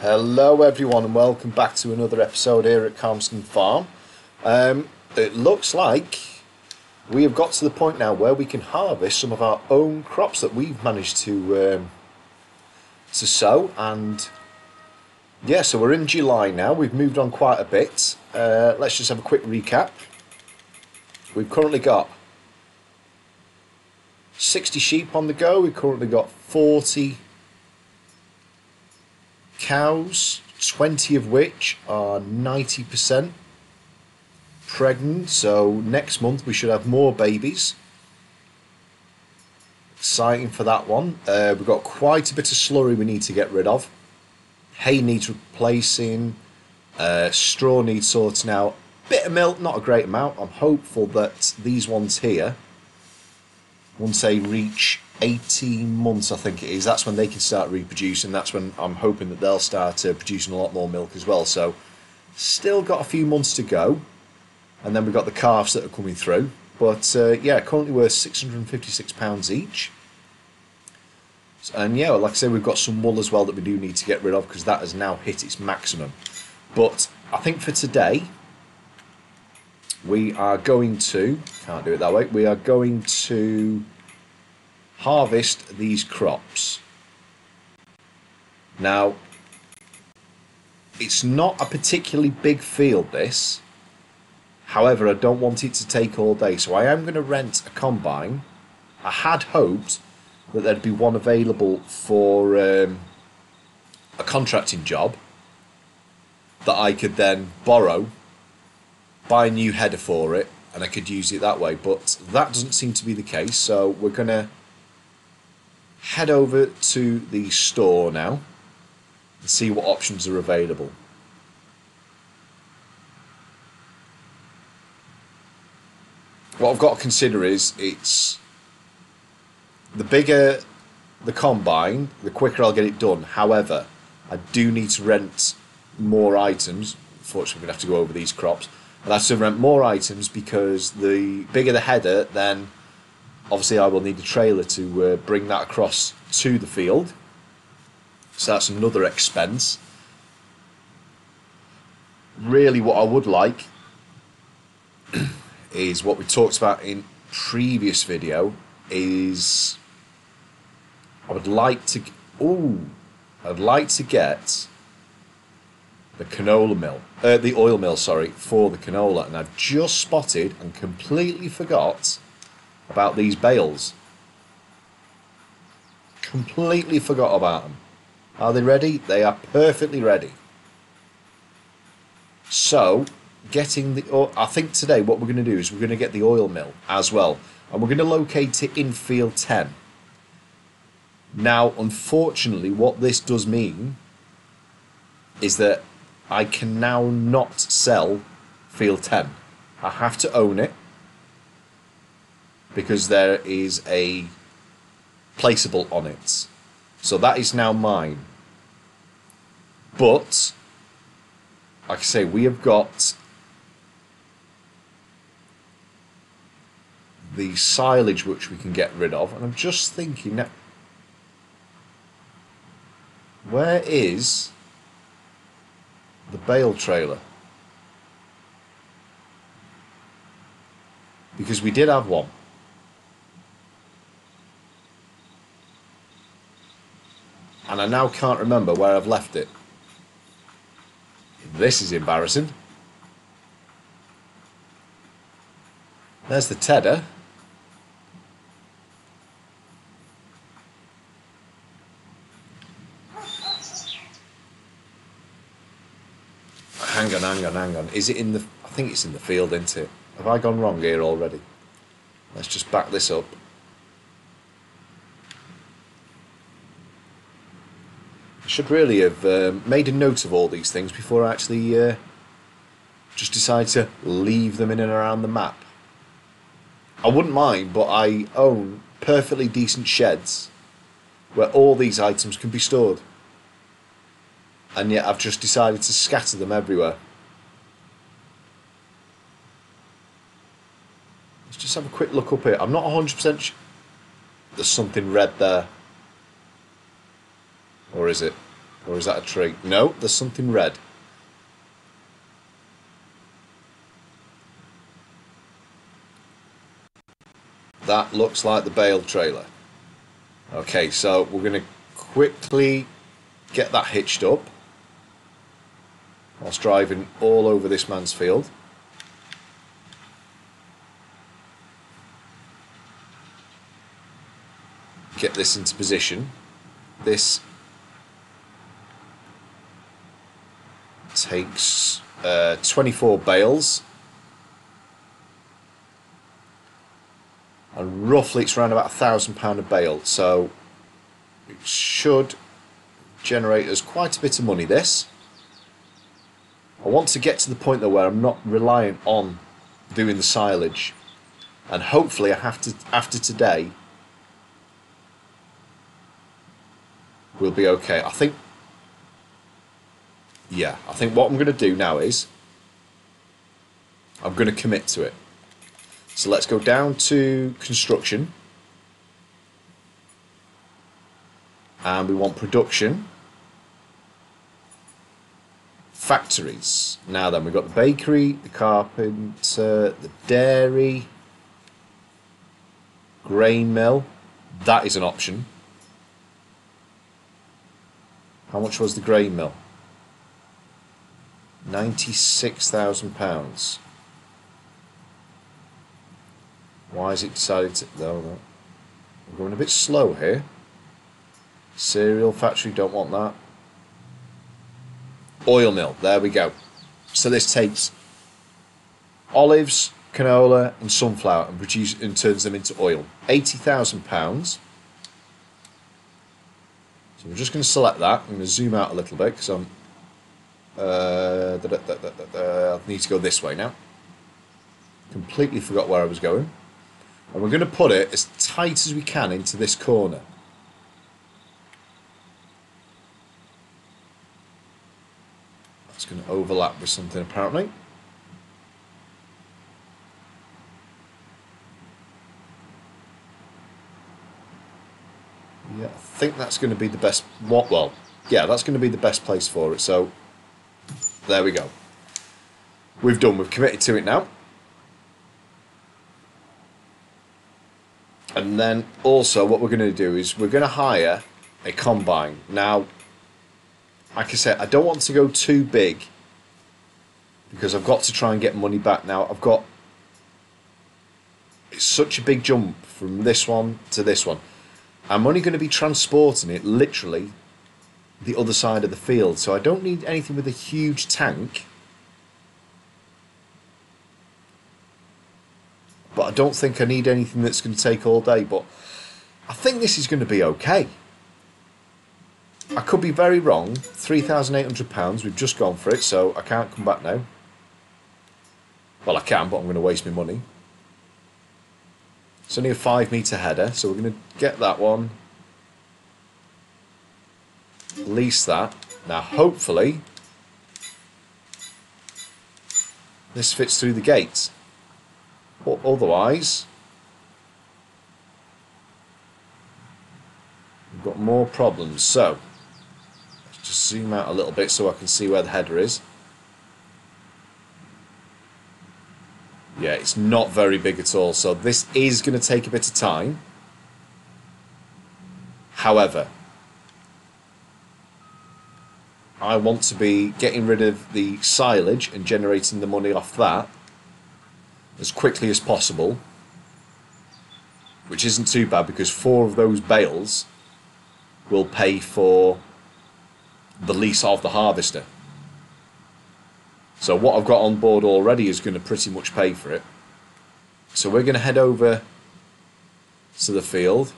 Hello everyone and welcome back to another episode here at Calmsden Farm. Um, it looks like we have got to the point now where we can harvest some of our own crops that we've managed to um, to sow and yeah so we're in July now. We've moved on quite a bit. Uh, let's just have a quick recap. We've currently got 60 sheep on the go. We've currently got 40 cows, 20 of which are 90% pregnant. So next month we should have more babies. Exciting for that one. Uh, we've got quite a bit of slurry we need to get rid of. Hay needs replacing. Uh, straw needs sorting out. Bit of milk, not a great amount. I'm hopeful that these ones here, once they reach 18 months, I think it is. That's when they can start reproducing. That's when I'm hoping that they'll start uh, producing a lot more milk as well. So, still got a few months to go. And then we've got the calves that are coming through. But uh, yeah, currently worth £656 each. And yeah, like I say, we've got some wool as well that we do need to get rid of because that has now hit its maximum. But I think for today, we are going to, can't do it that way, we are going to harvest these crops. Now, it's not a particularly big field, this. However, I don't want it to take all day, so I am going to rent a combine. I had hoped that there'd be one available for um, a contracting job that I could then borrow, buy a new header for it, and I could use it that way. But that doesn't seem to be the case, so we're going to head over to the store now and see what options are available. What I've got to consider is it's the bigger the combine, the quicker I'll get it done. However, I do need to rent more items. Unfortunately, we're going to have to go over these crops. I'll have to rent more items because the bigger the header, then obviously I will need a trailer to uh, bring that across to the field. So that's another expense. Really, what I would like is what we talked about in previous video is I would like to oh I'd like to get the canola mill uh, the oil mill sorry for the canola and I've just spotted and completely forgot about these bales. Completely forgot about them. Are they ready? They are perfectly ready. So, getting the. I think today what we're going to do is we're going to get the oil mill as well. And we're going to locate it in field 10. Now, unfortunately, what this does mean is that I can now not sell field 10. I have to own it because there is a placeable on it. So that is now mine. But, like I say, we have got the silage which we can get rid of, and I'm just thinking that where is the bale trailer? Because we did have one. and I now can't remember where I've left it. This is embarrassing. There's the tedder. Hang on. Is it in the... I think it's in the field, isn't it? Have I gone wrong here already? Let's just back this up. I should really have um, made a note of all these things before I actually uh, just decide to leave them in and around the map. I wouldn't mind, but I own perfectly decent sheds where all these items can be stored. And yet I've just decided to scatter them everywhere. Just have a quick look up here. I'm not 100% sure. There's something red there. Or is it? Or is that a tree? No, there's something red. That looks like the bale trailer. Okay, so we're going to quickly get that hitched up whilst driving all over this man's field. Get this into position. This takes uh, 24 bales. And roughly it's around about a thousand pound a bale. So it should generate us quite a bit of money this. I want to get to the point though where I'm not reliant on doing the silage. And hopefully I have to after today we'll be okay. I think yeah, I think what I'm going to do now is I'm going to commit to it. So let's go down to construction. And we want production. Factories. Now then, we've got the bakery, the carpenter, the dairy, grain mill. That is an option. How much was the grain mill? £96,000. Why has it decided to... No, no. We're going a bit slow here. Cereal factory, don't want that. Oil mill, there we go. So this takes olives, canola and sunflower and produce and turns them into oil. £80,000. So we're just going to select that. I'm going to zoom out a little bit because I'm uh, da, da, da, I need to go this way now. Completely forgot where I was going. And we're going to put it as tight as we can into this corner. That's going to overlap with something apparently. Yeah, I think that's going to be the best. What? Well, yeah, that's going to be the best place for it. So there we go. We've done, we've committed to it now. And then also what we're going to do is we're going to hire a combine. Now, like I said, I don't want to go too big because I've got to try and get money back. Now, I've got it's such a big jump from this one to this one. I'm only going to be transporting it literally the other side of the field. So I don't need anything with a huge tank. But I don't think I need anything that's going to take all day. But I think this is going to be okay. I could be very wrong. £3,800, we've just gone for it, so I can't come back now. Well, I can, but I'm going to waste my money. It's only a 5 metre header, so we're going to get that one lease that. Now, hopefully, this fits through the gates. But otherwise, we've got more problems. So, let's just zoom out a little bit so I can see where the header is. Yeah, it's not very big at all. So this is going to take a bit of time. However, I want to be getting rid of the silage and generating the money off that as quickly as possible, which isn't too bad because four of those bales will pay for the lease of the harvester. So what I've got on board already is going to pretty much pay for it. So we're going to head over to the field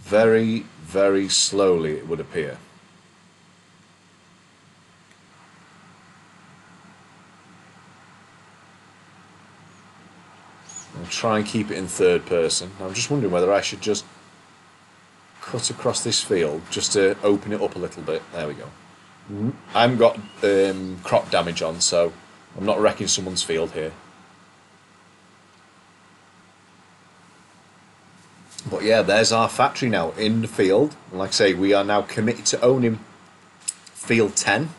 very, very slowly, it would appear. I'll try and keep it in third person. I'm just wondering whether I should just cut across this field just to open it up a little bit. There we go. I haven't got um, crop damage on, so I'm not wrecking someone's field here. But yeah, there's our factory now in the field. And like I say, we are now committed to owning Field 10.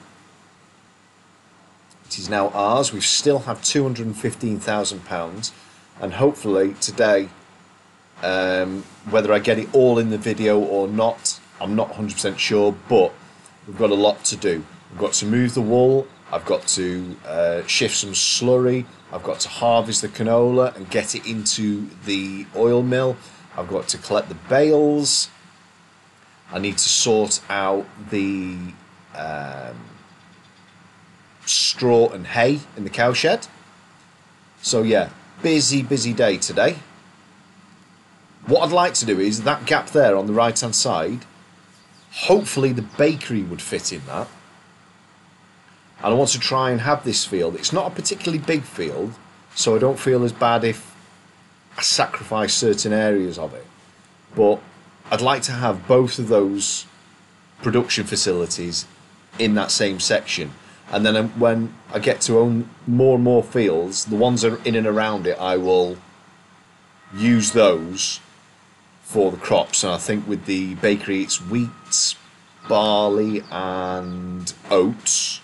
It is now ours. We still have £215,000. And hopefully today, um, whether I get it all in the video or not, I'm not 100% sure. But we've got a lot to do. We've got to move the wool. I've got to uh, shift some slurry. I've got to harvest the canola and get it into the oil mill. I've got to collect the bales. I need to sort out the um, straw and hay in the cowshed. So yeah, busy, busy day today. What I'd like to do is that gap there on the right hand side, hopefully the bakery would fit in that. And I want to try and have this field. It's not a particularly big field, so I don't feel as bad if I sacrifice certain areas of it. But I'd like to have both of those production facilities in that same section. And then um, when I get to own more and more fields, the ones that are in and around it, I will use those for the crops. And I think with the bakery, it's wheat, barley, and oats.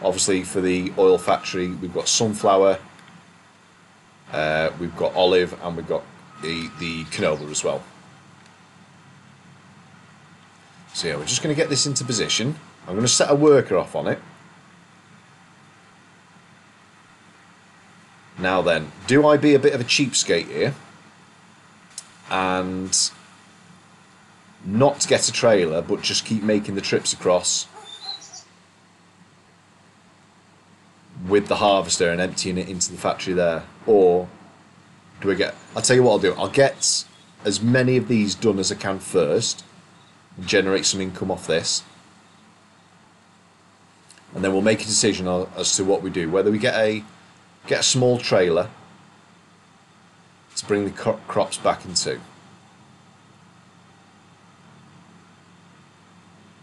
Obviously, for the oil factory, we've got sunflower, uh, we've got olive, and we've got the, the canola as well. So yeah, we're just going to get this into position. I'm going to set a worker off on it. Now then, do I be a bit of a cheapskate here and not get a trailer but just keep making the trips across with the harvester and emptying it into the factory there? Or do I get... I'll tell you what I'll do. I'll get as many of these done as I can first generate some income off this. And then we'll make a decision as to what we do. Whether we get a get a small trailer to bring the crops back into.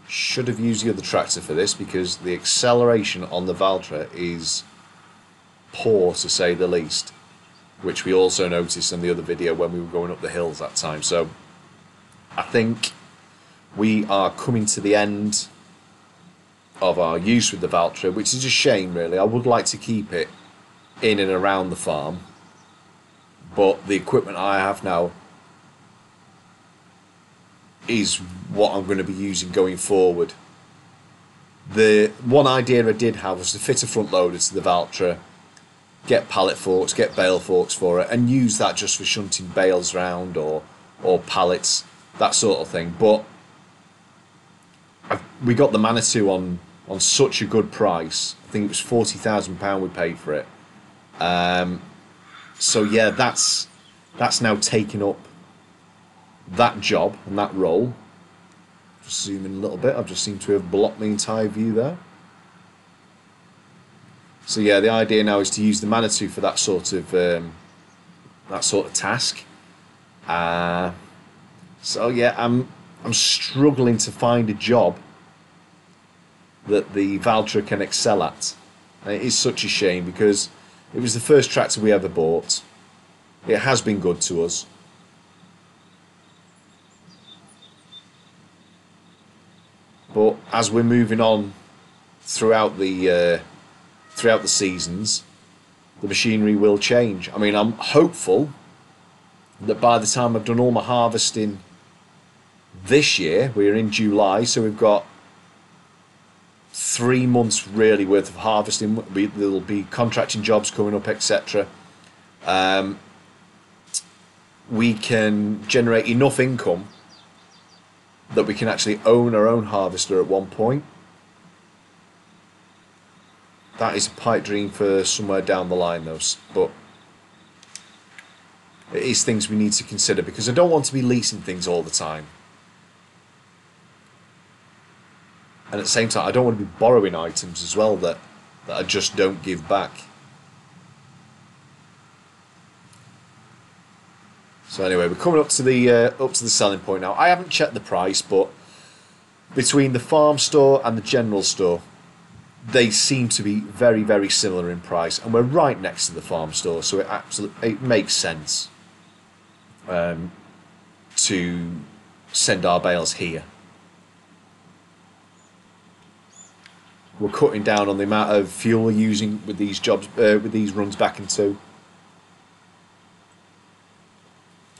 Should have used the other tractor for this because the acceleration on the Valtra is poor to say the least, which we also noticed in the other video when we were going up the hills that time. So I think we are coming to the end of our use with the Valtra, which is a shame really. I would like to keep it in and around the farm, but the equipment I have now is what I'm going to be using going forward. The one idea I did have was to fit a front loader to the Valtra, get pallet forks, get bale forks for it, and use that just for shunting bales round or or pallets, that sort of thing. But I've, we got the Manitou on on such a good price. I think it was forty thousand pound we paid for it. Um, so yeah, that's that's now taken up that job and that role. Just zoom in a little bit. I've just seemed to have blocked the entire view there. So yeah, the idea now is to use the Manitou for that sort of um, that sort of task. Uh, so yeah, I'm I'm struggling to find a job that the Valtra can excel at. And it is such a shame because it was the first tractor we ever bought. It has been good to us. But as we're moving on throughout the uh, throughout the seasons, the machinery will change. I mean, I'm hopeful that by the time I've done all my harvesting this year, we're in July, so we've got three months really worth of harvesting. There'll be contracting jobs coming up, etc. Um, we can generate enough income that we can actually own our own harvester at one point. That is a pipe dream for somewhere down the line, though. But it is things we need to consider because I don't want to be leasing things all the time. And at the same time, I don't want to be borrowing items as well that that I just don't give back. So anyway, we're coming up to the uh, up to the selling point now. I haven't checked the price, but between the farm store and the general store, they seem to be very very similar in price, and we're right next to the farm store, so it absolutely it makes sense. Um, to send our bales here. We're cutting down on the amount of fuel we're using with these jobs, uh, with these runs back into.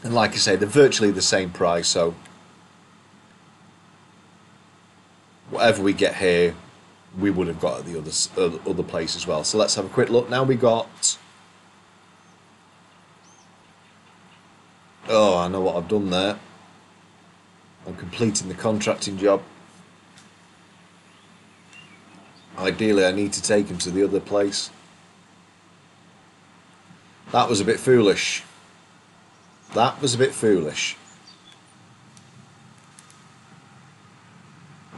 And like I say, they're virtually the same price, so whatever we get here, we would have got at the other uh, other place as well. So let's have a quick look. Now we got. Oh, I know what I've done there. I'm completing the contracting job. Ideally, I need to take him to the other place. That was a bit foolish. That was a bit foolish.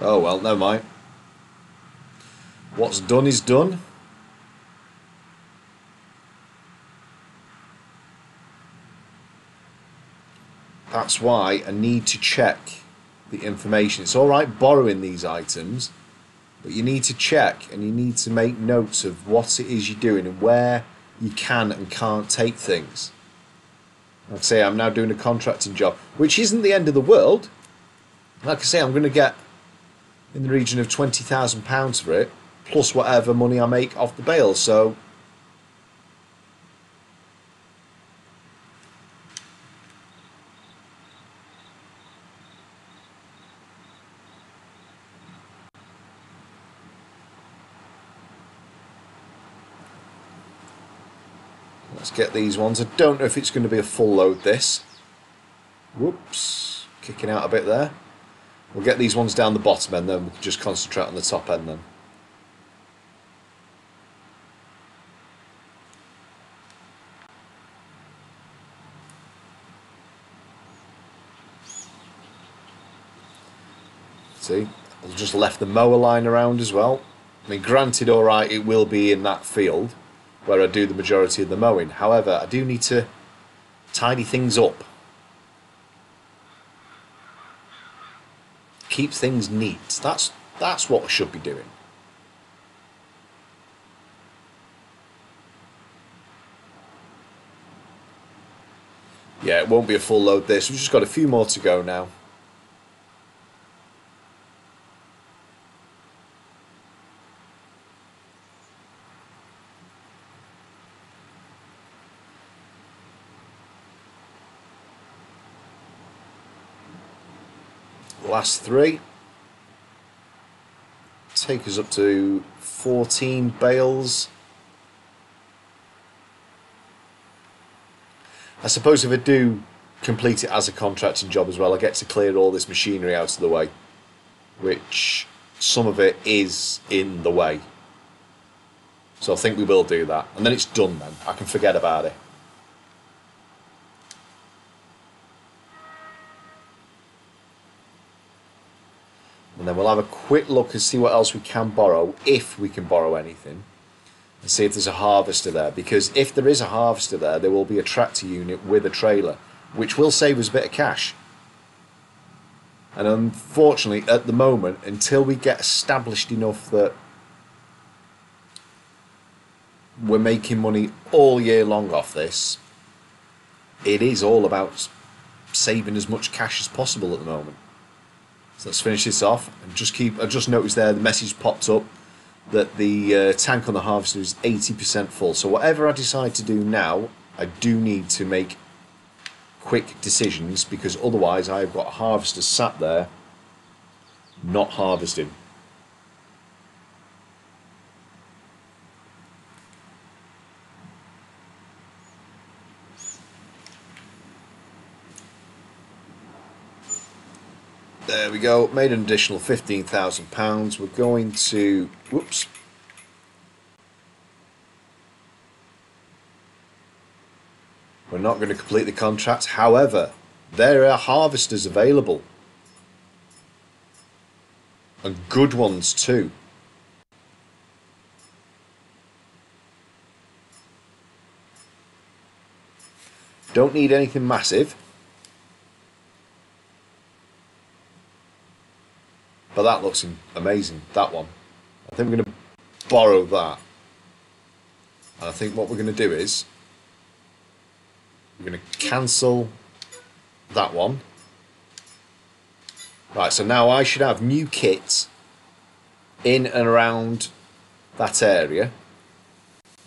Oh well, never mind. What's done is done. That's why I need to check the information. It's alright borrowing these items, but you need to check and you need to make notes of what it is you're doing and where you can and can't take things. Like I say, I'm now doing a contracting job, which isn't the end of the world. Like I say, I'm going to get in the region of £20,000 for it, plus whatever money I make off the bale. So Let's get these ones. I don't know if it's going to be a full load this. Whoops. Kicking out a bit there. We'll get these ones down the bottom end then we can just concentrate on the top end then. See, I've just left the mower line around as well. I mean, granted, alright, it will be in that field where I do the majority of the mowing. However, I do need to tidy things up. Keep things neat. That's that's what I should be doing. Yeah, it won't be a full load this. We've just got a few more to go now. Last three. Take us up to 14 bales. I suppose if I do complete it as a contracting job as well, I get to clear all this machinery out of the way, which some of it is in the way. So I think we will do that. And then it's done then. I can forget about it. We'll have a quick look and see what else we can borrow, if we can borrow anything, and see if there's a harvester there. Because if there is a harvester there, there will be a tractor unit with a trailer, which will save us a bit of cash. And unfortunately, at the moment, until we get established enough that we're making money all year long off this, it is all about saving as much cash as possible at the moment. So let's finish this off and just keep. I just noticed there the message popped up that the uh, tank on the harvester is 80% full. So whatever I decide to do now, I do need to make quick decisions because otherwise I've got a harvester sat there not harvesting. There we go. Made an additional £15,000. We're going to... Whoops. We're not going to complete the contract. However, there are harvesters available. And good ones too. Don't need anything massive. But that looks amazing, that one. I think we're going to borrow that. And I think what we're going to do is we're going to cancel that one. Right, so now I should have new kits in and around that area.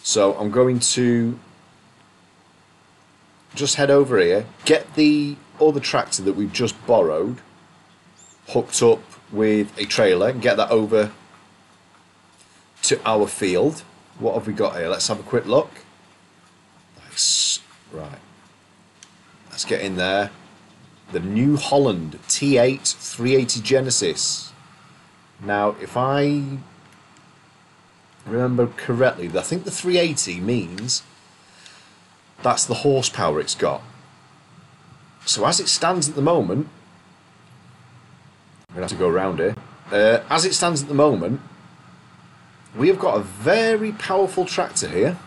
So I'm going to just head over here, get the other tractor that we've just borrowed hooked up with a trailer and get that over to our field. What have we got here? Let's have a quick look. Nice. Right. Let's get in there. The New Holland T8 380 Genesis. Now, if I remember correctly, I think the 380 means that's the horsepower it's got. So as it stands at the moment, I'm going to have to go around here. Uh, as it stands at the moment, we have got a very powerful tractor here,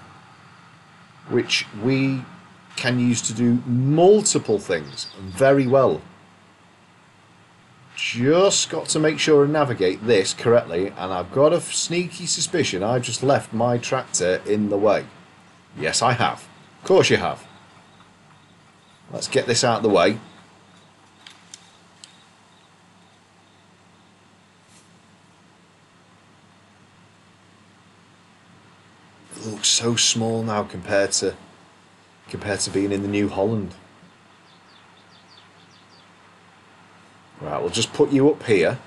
which we can use to do multiple things very well. Just got to make sure and navigate this correctly, and I've got a sneaky suspicion I've just left my tractor in the way. Yes, I have. Of course you have. Let's get this out of the way. It looks so small now compared to compared to being in the New Holland. Right, we'll just put you up here.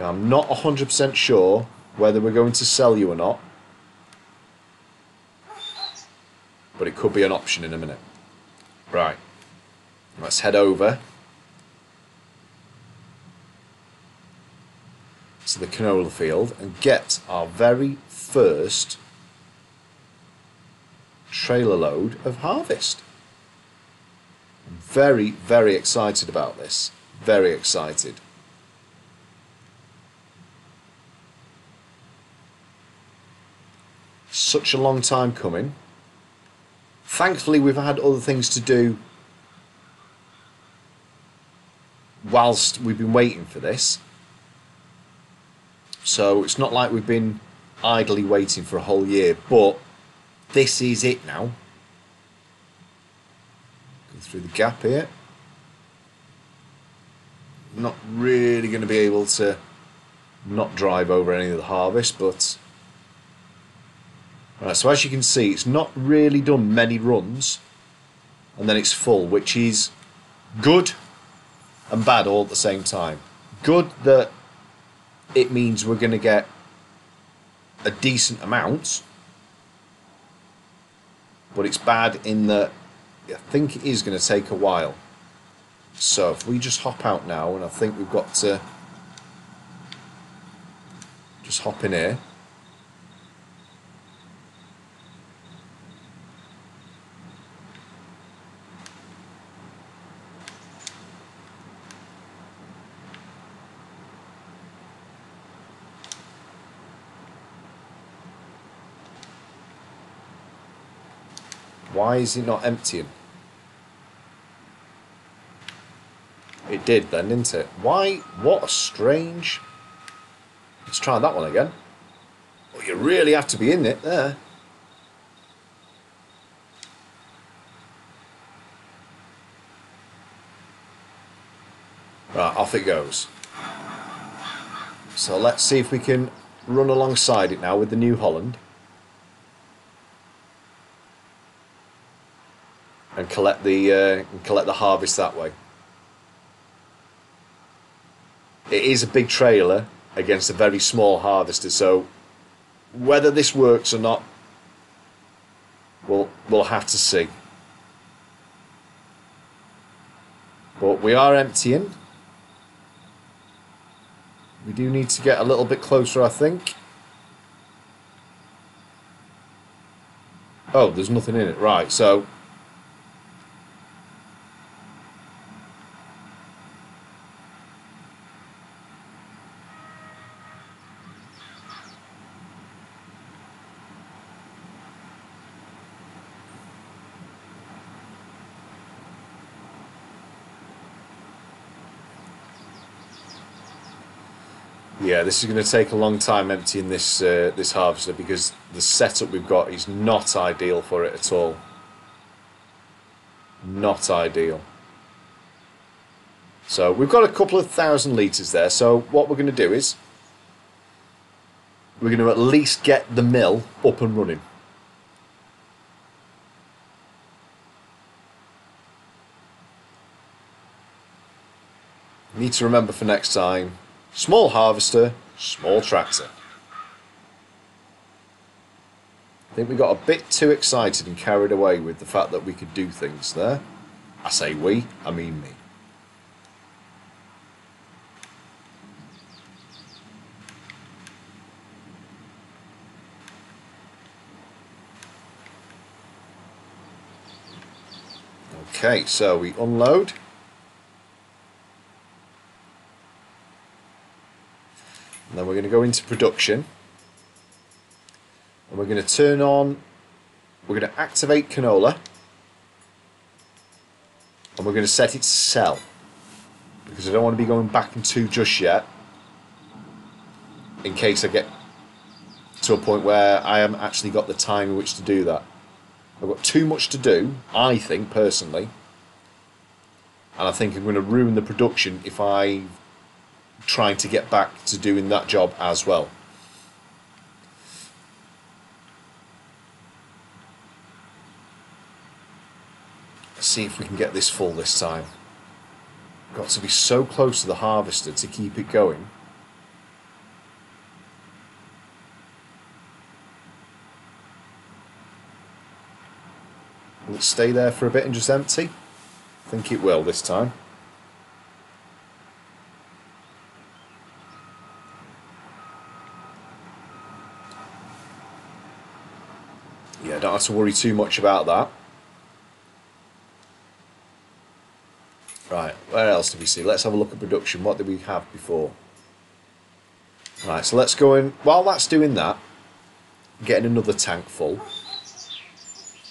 I'm not 100% sure whether we're going to sell you or not. But it could be an option in a minute. Right. Let's head over to the canola field and get our very first trailer load of harvest. I'm very, very excited about this. Very excited. Such a long time coming. Thankfully, we've had other things to do whilst we've been waiting for this. So it's not like we've been idly waiting for a whole year, but this is it now. Go through the gap here. Not really going to be able to not drive over any of the harvest, but right. So as you can see, it's not really done many runs, and then it's full, which is good and bad all at the same time. Good that it means we're going to get a decent amount but it's bad in that I think it is going to take a while. So if we just hop out now, and I think we've got to just hop in here. Why is it not emptying? It did then, didn't it? Why? What a strange... Let's try that one again. Well, you really have to be in it there. Right, off it goes. So let's see if we can run alongside it now with the New Holland. And collect the uh, collect the harvest that way. It is a big trailer against a very small harvester, so whether this works or not, we'll we'll have to see. But we are emptying. We do need to get a little bit closer, I think. Oh, there's nothing in it. Right, so Yeah, this is going to take a long time emptying this uh, this harvester because the setup we've got is not ideal for it at all. Not ideal. So we've got a couple of thousand litres there. So what we're going to do is we're going to at least get the mill up and running. Need to remember for next time, small harvester, small tractor. I think we got a bit too excited and carried away with the fact that we could do things there. I say we, I mean me. Okay, so we unload. And then we're go into production. And we're going to turn on, we're going to activate canola. And we're going to set it to sell. Because I don't want to be going back into just yet. In case I get to a point where I haven't actually got the time in which to do that. I've got too much to do, I think, personally. And I think I'm going to ruin the production if I trying to get back to doing that job as well. Let's see if we can get this full this time. Got to be so close to the harvester to keep it going. Will it stay there for a bit and just empty? I think it will this time. Yeah, don't have to worry too much about that. Right, where else did we see? Let's have a look at production. What did we have before? Right, so let's go in. While that's doing that, getting another tank full,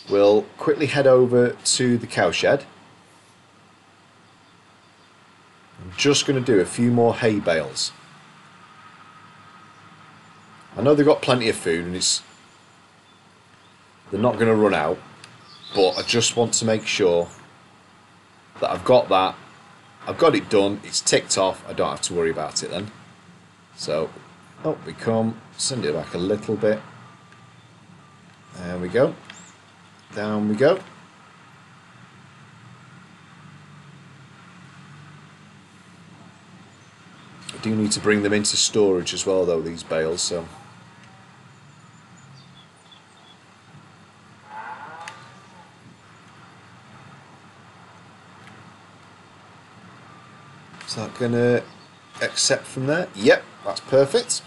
we'll quickly head over to the cowshed. I'm just going to do a few more hay bales. I know they've got plenty of food and it's they're not going to run out, but I just want to make sure that I've got that. I've got it done. It's ticked off. I don't have to worry about it then. So up we come. Send it back a little bit. There we go. Down we go. I do need to bring them into storage as well though, these bales, so To accept from there? Yep, that's perfect.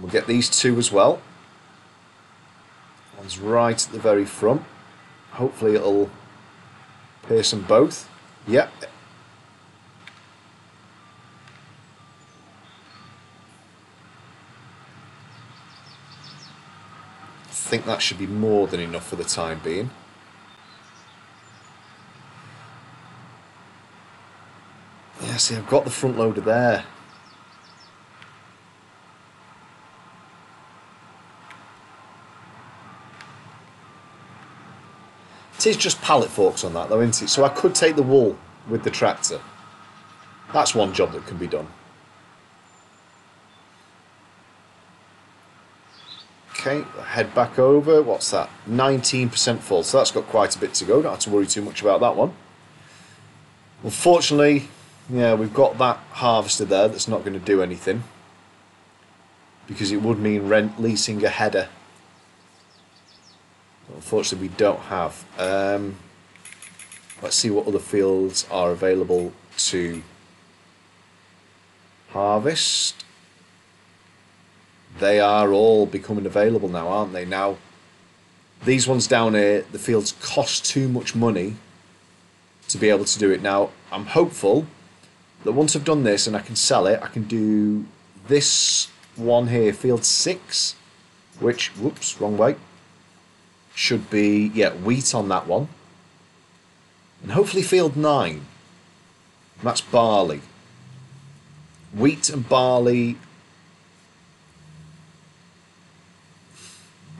We'll get these two as well. One's right at the very front. Hopefully it'll pierce them both. Yep. I think that should be more than enough for the time being. Yeah, see, I've got the front loader there. It is just pallet forks on that though, isn't it? So I could take the wool with the tractor. That's one job that can be done. Okay, head back over. What's that? 19% full. So that's got quite a bit to go. Don't have to worry too much about that one. Unfortunately, yeah, we've got that harvester there that's not going to do anything. Because it would mean rent leasing a header. Unfortunately, we don't have. Um, let's see what other fields are available to harvest. They are all becoming available now, aren't they? Now, these ones down here, the fields cost too much money to be able to do it. Now, I'm hopeful that once I've done this and I can sell it, I can do this one here, field six, which, whoops, wrong way, should be, yeah, wheat on that one. And hopefully field nine, that's barley. Wheat and barley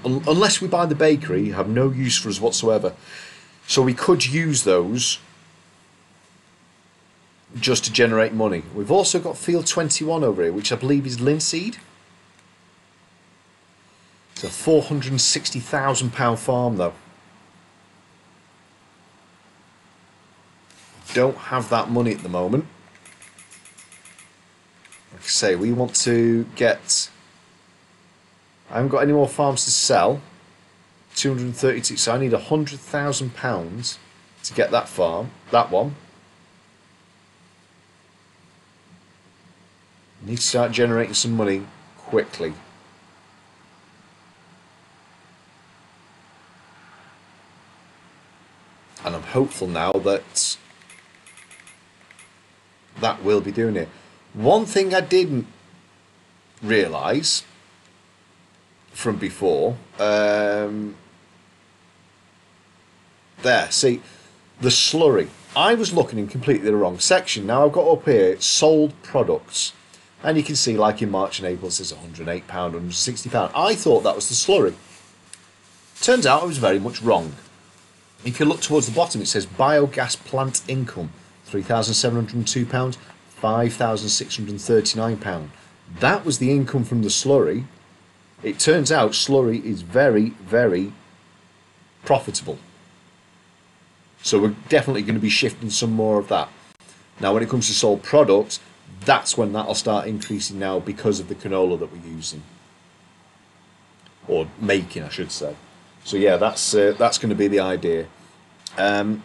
un- unless we buy the bakery, have no use for us whatsoever. So we could use those just to generate money. We've also got Field 21 over here, which I believe is linseed. It's a £460,000 farm, though. Don't have that money at the moment. Like I say, we want to get. I haven't got any more farms to sell. 232, so I need £100,000 to get that farm, that one. Need to start generating some money quickly. And I'm hopeful now that that will be doing it. One thing I didn't realise from before, um, there, see, the slurry. I was looking in completely the wrong section. Now I've got up here it's sold products. And you can see, like in March and April, it says £108, £160. I thought that was the slurry. Turns out I was very much wrong. If you look towards the bottom, it says biogas plant income £3,702, £5,639. That was the income from the slurry. It turns out slurry is very, very profitable. So we're definitely going to be shifting some more of that. Now, when it comes to sold products, that's when that'll start increasing now because of the canola that we're using or making, I should say. So yeah, that's uh, that's going to be the idea. Um,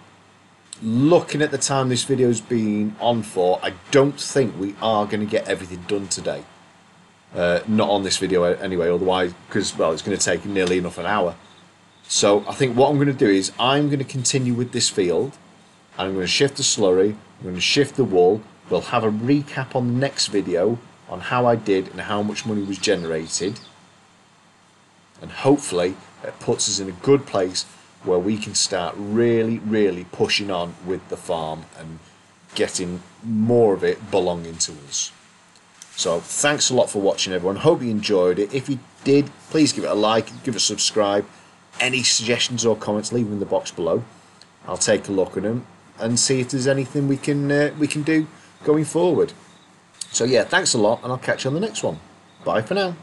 looking at the time this video's been on for, I don't think we are going to get everything done today. Uh, not on this video anyway, otherwise, because well, it's going to take nearly enough an hour. So I think what I'm going to do is I'm going to continue with this field. I'm going to shift the slurry. I'm going to shift the wool. We'll have a recap on the next video on how I did and how much money was generated. And hopefully it puts us in a good place where we can start really, really pushing on with the farm and getting more of it belonging to us. So thanks a lot for watching everyone. Hope you enjoyed it. If you did, please give it a like, give it a subscribe. Any suggestions or comments, leave them in the box below. I'll take a look at them and see if there's anything we can uh, we can do going forward. So yeah, thanks a lot, and I'll catch you on the next one. Bye for now.